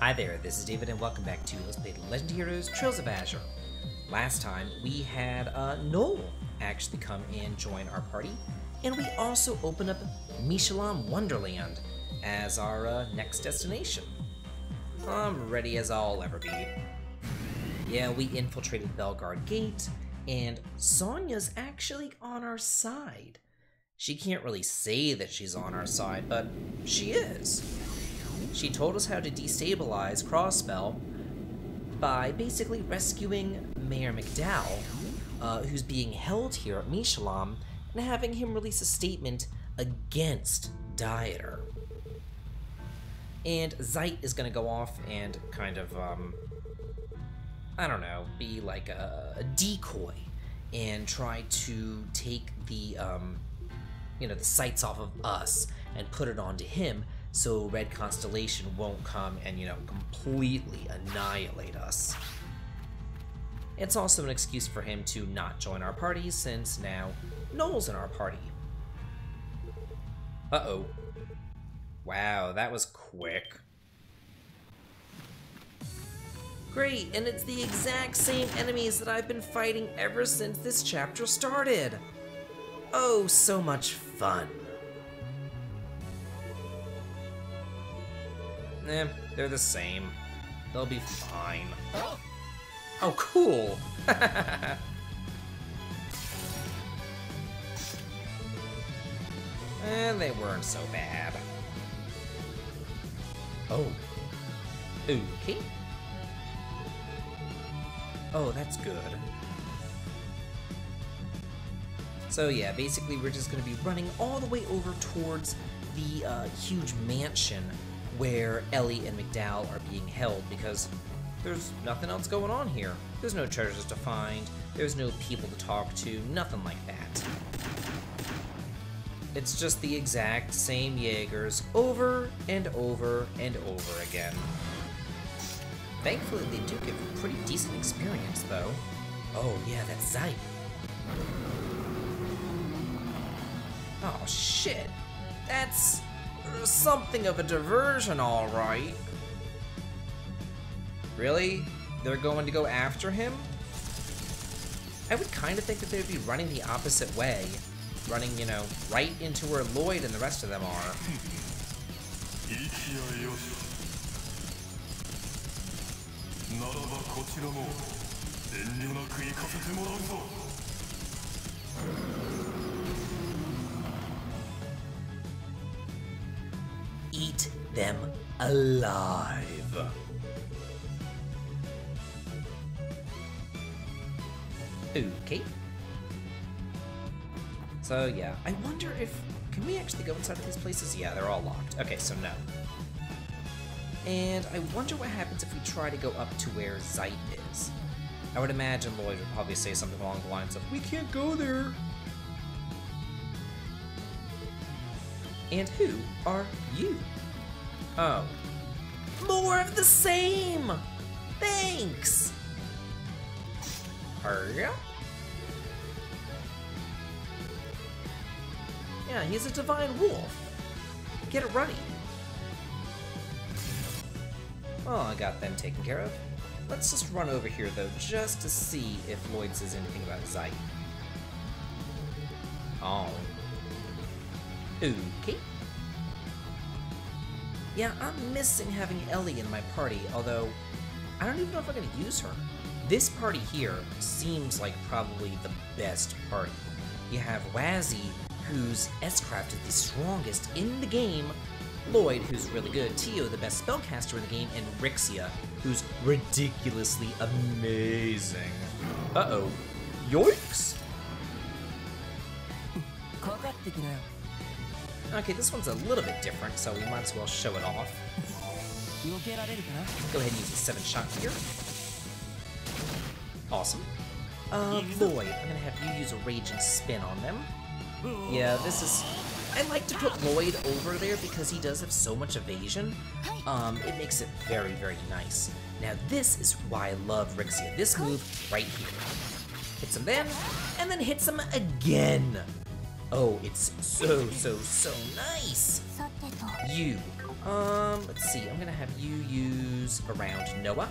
Hi there, this is David and welcome back to Let's Play The Legend Heroes Trails of Azure. Last time we had uh, Noel actually come and join our party, and we also opened up Mishelam Wonderland as our uh, next destination. I'm ready as I'll ever be. Yeah, we infiltrated Belgard Gate, and Sonya's actually on our side. She can't really say that she's on our side, but she is. She told us how to destabilize Crossbell by basically rescuing Mayor MacDowell, uh, who's being held here at Mishelam, and having him release a statement against Dieter. And Zeit is going to go off and kind of, um, I don't know, be like a, a decoy and try to take the, um, you know, the sights off of us and put it onto him so Red Constellation won't come and, you know, completely annihilate us. It's also an excuse for him to not join our party since now Noel's in our party. Uh-oh. Wow, that was quick. Great, and it's the exact same enemies that I've been fighting ever since this chapter started. Oh, so much fun. Eh, they're the same. They'll be fine. Oh, cool! and they weren't so bad. Oh. Okay. Oh, that's good. So yeah, basically we're just going to be running all the way over towards the uh, huge mansion where Elie and MacDowell are being held because there's nothing else going on here. There's no treasures to find, there's no people to talk to, nothing like that. It's just the exact same Jaegers over and over and over again. Thankfully, they do give a pretty decent experience, though. Oh, yeah, that's Zeit. Oh, shit. That's something of a diversion, all right. Really? They're going to go after him? I would kind of think that they'd be running the opposite way. Running, you know, right into where Lloyd and the rest of them are. Eat them alive. Okay. So yeah, I wonder if, can we actually go inside of these places? Yeah, they're all locked. Okay, so no. And I wonder what happens if we try to go up to where Zeit is. I would imagine Lloyd would probably say something along the lines of, we can't go there. And who are you? Oh. More of the same! Thanks! Hurry up. Yeah, he's a divine wolf. Get it ready. Oh, I got them taken care of. Let's just run over here, though, just to see if Lloyd says anything about Zeit. Oh. Okay. Yeah, I'm missing having Elie in my party, although I don't even know if I'm going to use her. This party here seems like probably the best party. You have Wazy, whose S-Craft is the strongest in the game, Lloyd, who's really good, Tio, the best spellcaster in the game, and Rixia, who's ridiculously amazing. Uh-oh. Yoinks! Okay, this one's a little bit different, so we might as well show it off. Go ahead and use the 7 shot here. Awesome. Uh, Lloyd, I'm gonna have you use a Raging Spin on them. Yeah, this is... I like to put Lloyd over there because he does have so much evasion. Um, it makes it very, very nice. Now this is why I love Rixia. This move right here. Hits him then, and then hits him again. Oh, it's so, so, so nice! You. Um, let's see. I'm gonna have you use around Noah.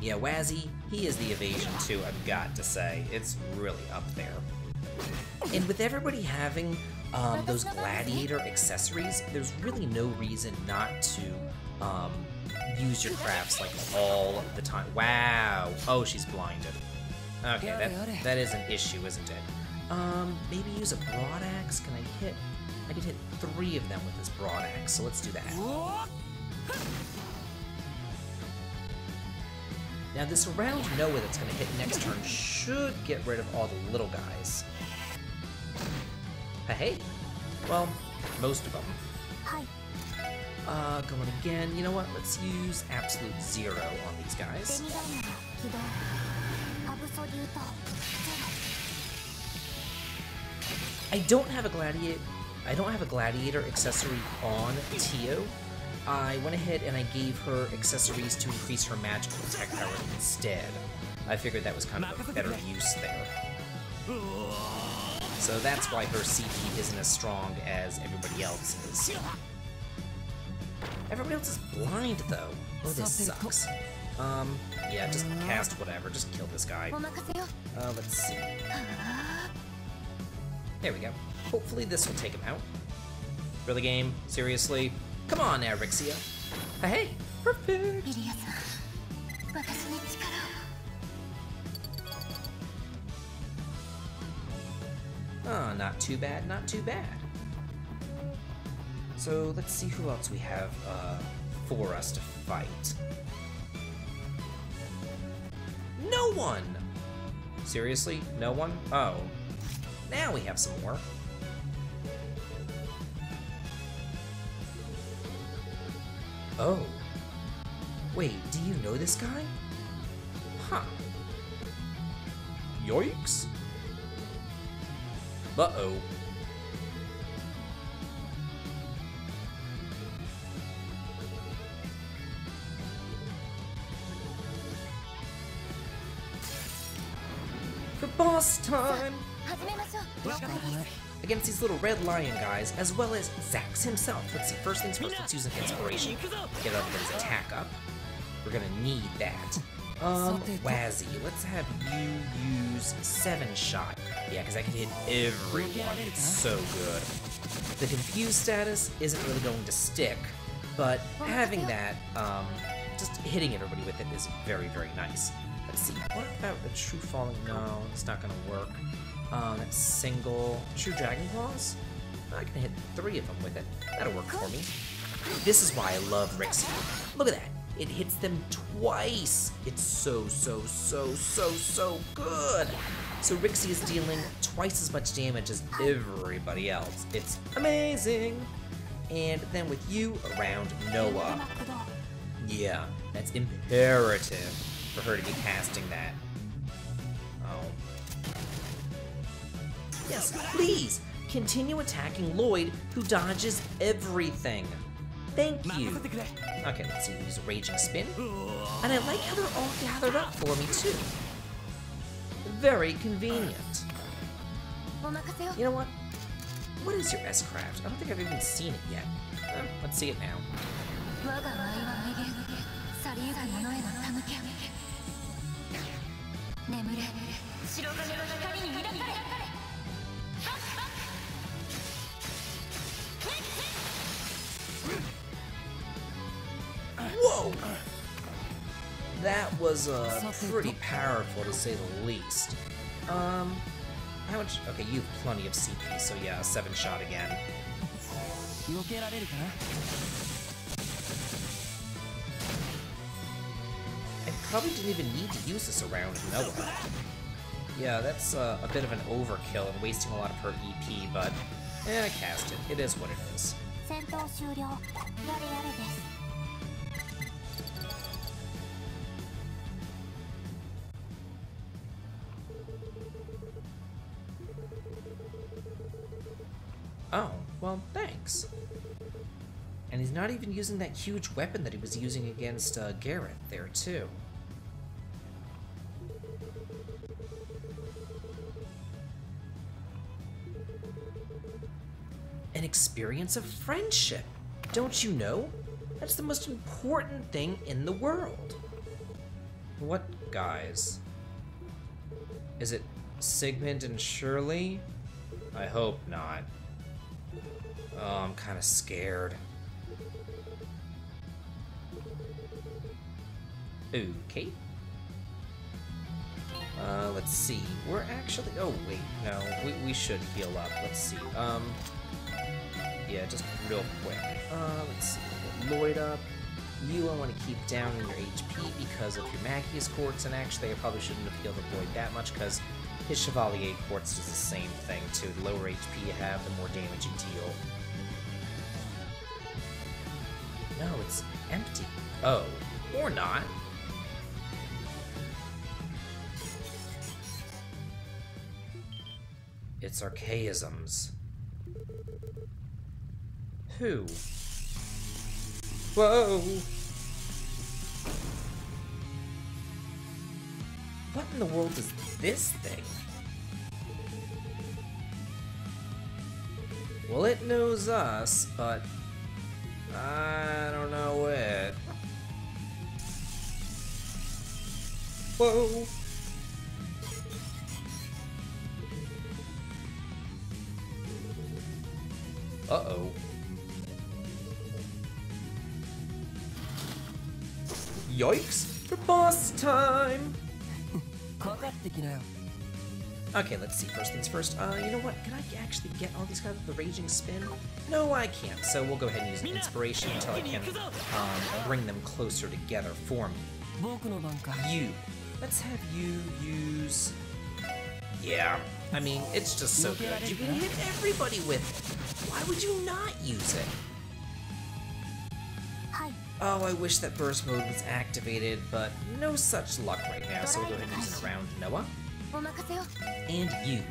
Yeah, Wazy, he is the evasion too, I've got to say. It's really up there. And with everybody having um, those gladiator accessories, there's really no reason not to um, use your crafts like all the time. Wow. Oh, she's blinded. Okay, that, that is an issue, isn't it? Um, maybe use a broad axe. Can I hit? I can hit three of them with this broad axe, so let's do that. Now this round Noah that's gonna hit next turn should get rid of all the little guys. Hey, well, most of them. Uh, going again. You know what? Let's use absolute zero on these guys. I don't have a gladiator. I don't have a gladiator accessory on Tio. I went ahead and I gave her accessories to increase her magical attack power instead. I figured that was kind of a better use there. So that's why her CP isn't as strong as everybody else's. Everybody else is blind, though. Oh, this sucks. Um, yeah, just cast whatever. Just kill this guy. Uh, let's see. There we go. Hopefully this will take him out. Really, game? Seriously? Come on, Erixia. Hey, perfect! Oh, not too bad, not too bad. So let's see who else we have uh, for us to fight. No one! Seriously? No one? Oh. Now we have some more. Oh. Wait, do you know this guy? Huh. Yoinks! Uh-oh. boss time! Against these little red lion guys, as well as Zax himself. Let's see, first things first, let's use an inspiration. Get everybody's attack up. We're gonna need that. Um, Wazy, let's have you use 7 shot. Yeah, because I can hit everyone. It's so good. The confused status isn't really going to stick, but having that, um, just hitting everybody with it is very, very nice. Let's see, what about the True Falling? No, it's not gonna work. Um, single. True Dragon Claws? I can hit three of them with it. That'll work for me. This is why I love Rixie. Look at that. It hits them twice. It's so, so, so, so, so good. So Rixie is dealing twice as much damage as everybody else. It's amazing. And then with you around Noah. Yeah, that's imperative for her to be casting that. Oh. Yes, please! Continue attacking Lloyd, who dodges everything. Thank you. Okay, let's see. use Raging Spin. And I like how they're all gathered up for me, too. Very convenient. You know what? What is your S-Craft? I don't think I've even seen it yet. Uh, let's see it now. 眠れ白金の光に抱かれ Whoa! That was uh, pretty powerful to say the least. Um, how much? Okay, you have plenty of CP, so yeah, seven shot again. Probably didn't even need to use this around Noah. Yeah, that's uh, a bit of an overkill and wasting a lot of her EP, but eh, I cast it. It is what it is. Oh, well, thanks. And he's not even using that huge weapon that he was using against uh, Garrett there, too. An experience of friendship. Don't you know? That's the most important thing in the world. What guys? Is it Sigmund and Shirley? I hope not. Oh, I'm kind of scared. Okay. Uh, let's see. We're actually. Oh wait, no. We, we should heal up. Let's see. Um. Yeah, just real quick. Uh, let's see. We'll Lloyd up. You, I want to keep down in your HP because of your Magius Quartz, and actually, I probably shouldn't have healed Lloyd that much because his Chevalier Quartz does the same thing too. The lower HP you have, the more damage you deal. No, it's empty. Oh, or not. It's archaisms. Who? Whoa! What in the world is this thing? Well, it knows us, but I don't know it. Whoa! Uh-oh. Yikes for boss time! Okay, let's see. First things first. Uh, you know what? Can I actually get all these guys with the Raging Spin? No, I can't. So we'll go ahead and use an Inspiration until I can um, bring them closer together for me. You. Let's have you use... Yeah. I mean, it's just so good. You can hit everybody with it. Why would you not use it? Oh, I wish that burst mode was activated, but no such luck right now, so we'll go ahead and turn around Noah. And you.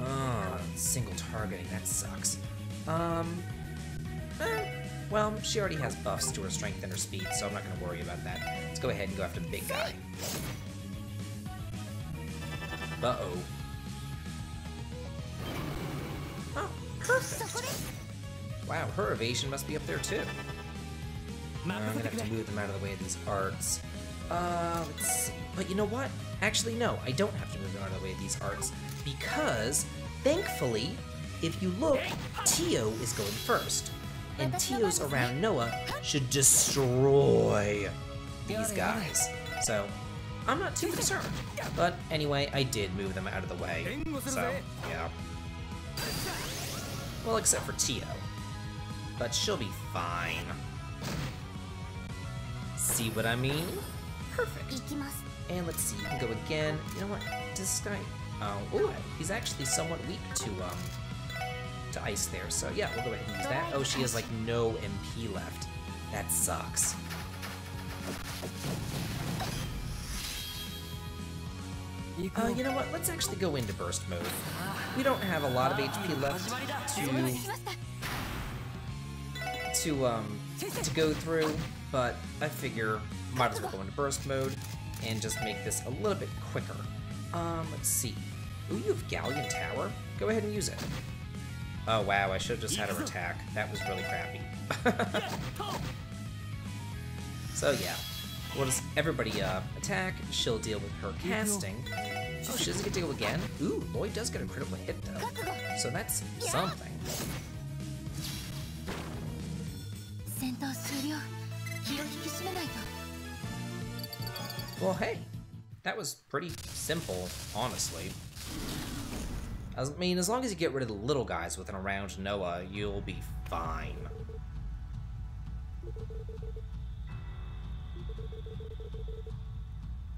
Ah, oh, single targeting, that sucks. Um, eh, well, she already has buffs to her strength and her speed, so I'm not going to worry about that. Let's go ahead and go after the big guy. Uh-oh. Oh, perfect. Wow, her evasion must be up there too. I'm gonna have to move them out of the way of these arts. Uh, let's see. But you know what? Actually, no, I don't have to move them out of the way of these arts because, thankfully, if you look, Tio is going first, and Tio's around Noah should destroy these guys. So, I'm not too concerned. But anyway, I did move them out of the way. So, yeah. Well, except for Tio. But she'll be fine. See what I mean? Perfect. And let's see, you can go again. You know what? This guy, uh, oh, he's actually somewhat weak to, um, to ice there. So yeah, we'll go ahead and use that. Oh, she has like no MP left. That sucks. Uh, you know what? Let's actually go into burst mode. We don't have a lot of HP left to to um to go through, but I figure might as well go into burst mode and just make this a little bit quicker. Um, let's see. Ooh, you have Galleon Tower? Go ahead and use it. Oh wow, I should have just had her attack. That was really crappy. so yeah, we'll just everybody uh, attack. She'll deal with her casting. Oh, she doesn't get to go again. Ooh, Lloyd does get a critical hit though, so that's something. Well, hey, that was pretty simple, honestly. I mean, as long as you get rid of the little guys with and around Noah, you'll be fine.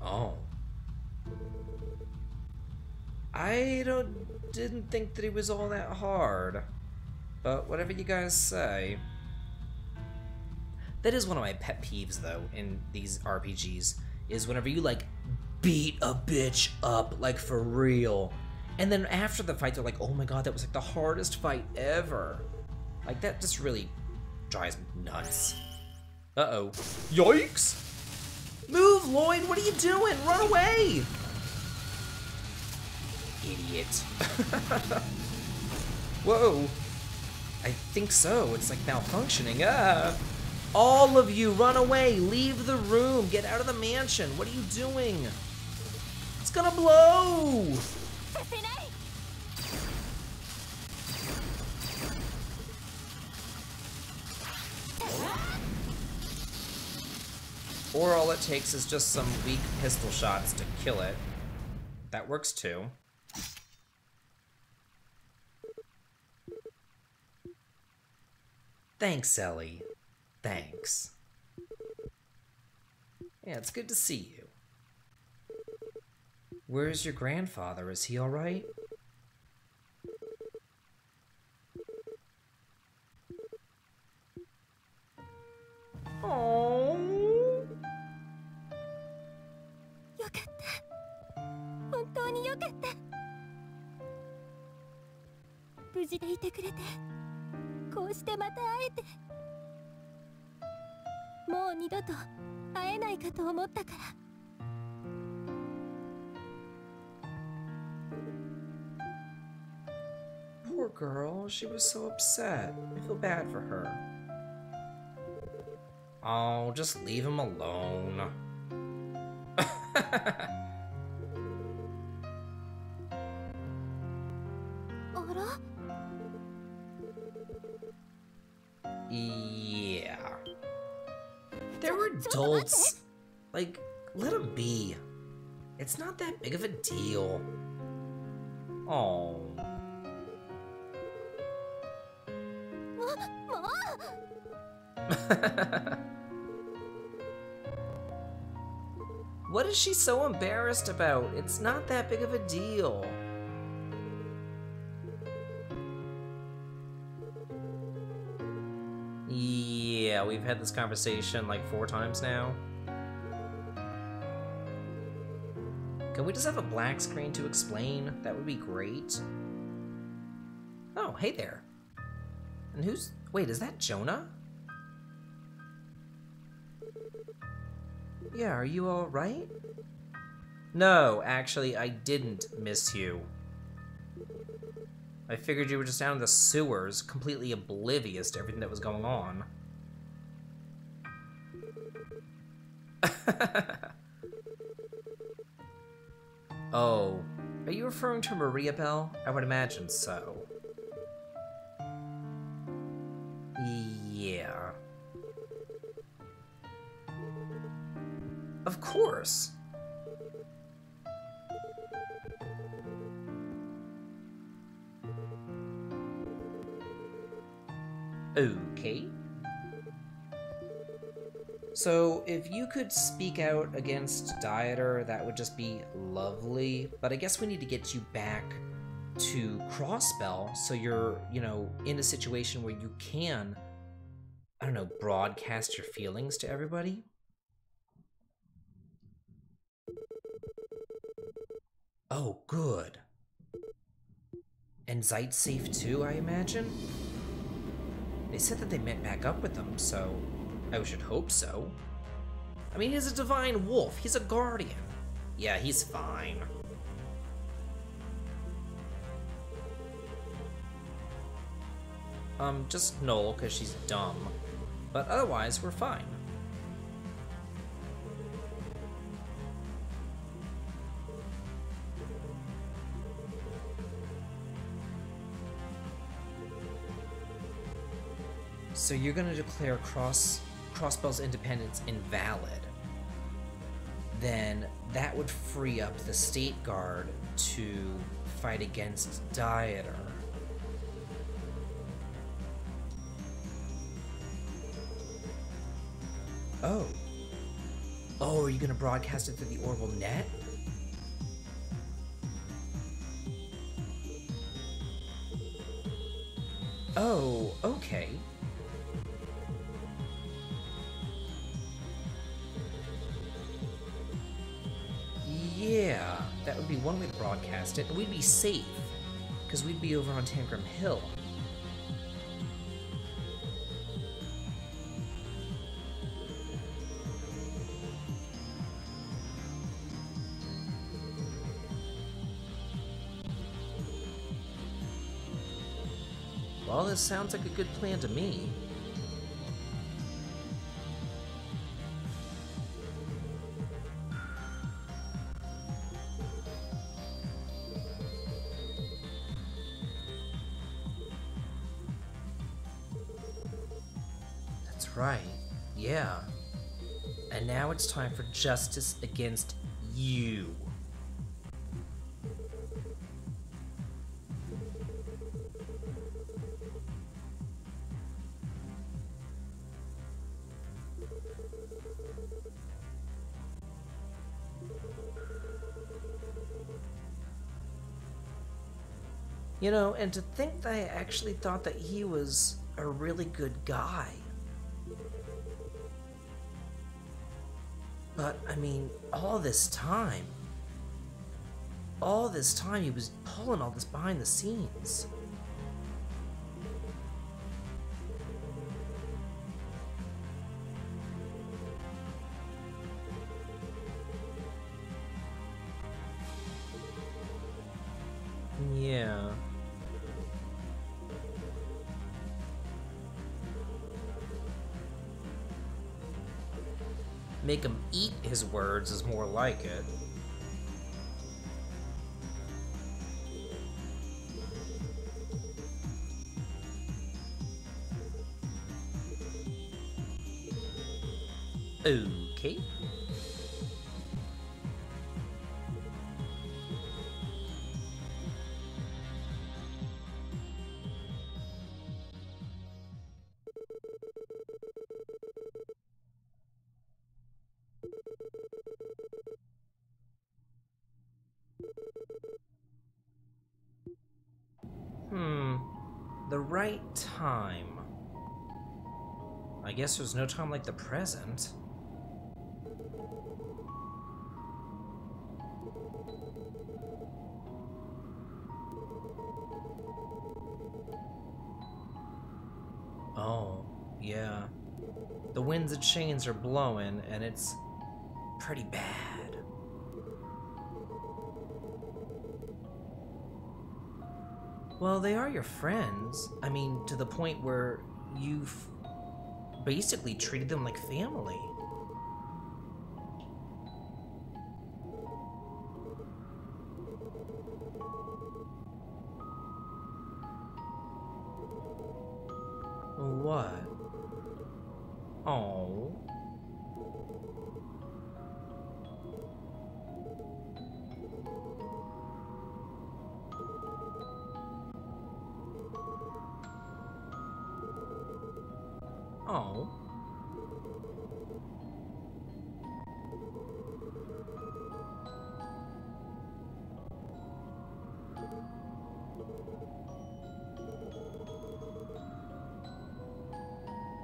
Oh. I don't didn't think that it was all that hard. But whatever you guys say. That is one of my pet peeves though in these RPGs is whenever you like beat a bitch up like for real. And then after the fight they're like, "Oh my god, that was like the hardest fight ever." Like that just really drives me nuts. Uh-oh. Yikes! Move, Lloyd! What are you doing? Run away! Idiot. Whoa. I think so. It's like malfunctioning. Ah! All of you, run away. Leave the room. Get out of the mansion. What are you doing? It's gonna blow. Or all it takes is just some weak pistol shots to kill it. That works too. Thanks, Elie. Thanks. Yeah, it's good to see you. Where's your grandfather? Is he alright? Oh. よもう二度と会えないかと思ったから Poor girl, she was so upset. I feel bad for her. Oh, just leave him alone. big of a deal. Oh. what is she so embarrassed about? It's not that big of a deal. Yeah, we've had this conversation like four times now. Can we just have a black screen to explain? That would be great. Oh, hey there. And who's. Wait, is that Jona? Yeah, are you alright? No, actually, I didn't miss you. I figured you were just down in the sewers, completely oblivious to everything that was going on. oh, are you referring to Mariabell? I would imagine so. Yeah. Of course. Okay. So, if you could speak out against Dieter, that would just be lovely. But I guess we need to get you back to Crossbell so you're, you know, in a situation where you can, I don't know, broadcast your feelings to everybody. Oh, good. And Zeit's safe too, I imagine? They said that they met back up with them, so I should hope so. I mean, he's a divine wolf. He's a guardian. Yeah, he's fine. Um, just Noel, because she's dumb. But otherwise, we're fine. So you're gonna declare Cross Crossbell's independence invalid. Then that would free up the State Guard to fight against Dieter. Oh. Oh, are you gonna broadcast it through the Orbital net? Oh, okay. Broadcast it, and we'd be safe, because we'd be over on Tangram Hill. Well, this sounds like a good plan to me. Right. Yeah. And now it's time for justice against you. You know, and to think that I actually thought that he was a really good guy. But, I mean, all this time. All this time he was pulling all this behind the scenes. Yeah. Make him eat his words is more like it. Okay. Guess there's no time like the present. Oh, yeah. The winds of chains are blowing, and it's pretty bad. Well, they are your friends. I mean, to the point where you've basically treated them like family.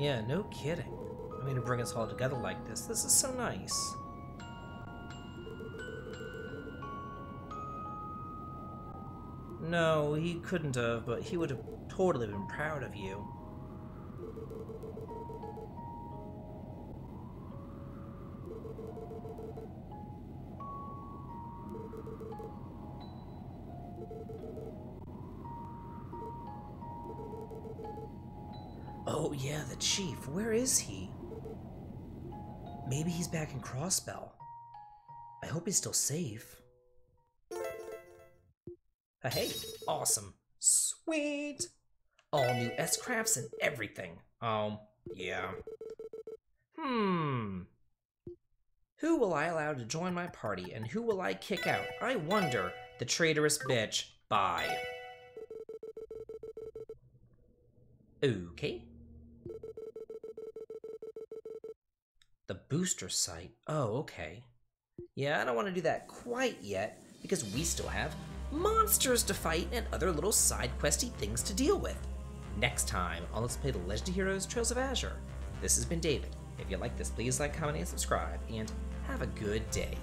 Yeah, no kidding. I mean, to bring us all together like this, this is so nice. No, he couldn't have, but he would have totally been proud of you. Chief. Where is he? Maybe he's back in Crossbell. I hope he's still safe. Uh, hey, awesome. Sweet! All new S-Crafts and everything. Um, yeah. Hmm. Who will I allow to join my party and who will I kick out? I wonder. The traitorous bitch. Bye. Okay. The booster site. Oh, okay. Yeah, I don't want to do that quite yet, because we still have monsters to fight and other little side questy things to deal with. Next time on Let's Play The Legend of Heroes Trails of Azure. This has been David. If you like this, please like, comment, and subscribe, and have a good day.